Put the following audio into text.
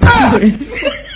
Ah!